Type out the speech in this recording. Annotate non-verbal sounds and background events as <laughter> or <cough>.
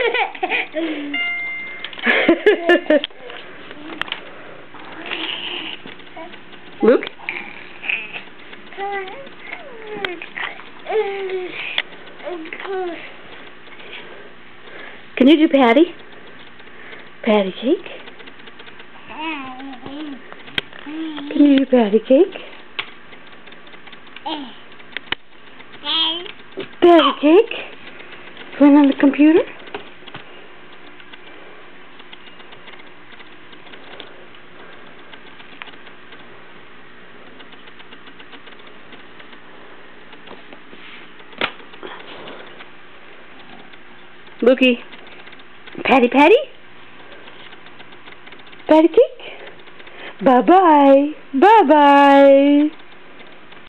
<laughs> Luke? Can you do patty? Patty cake? Can you do patty cake? Patty cake? Going on the computer? Lukey. Patty Patty? Patty cake? Bye-bye. Bye-bye.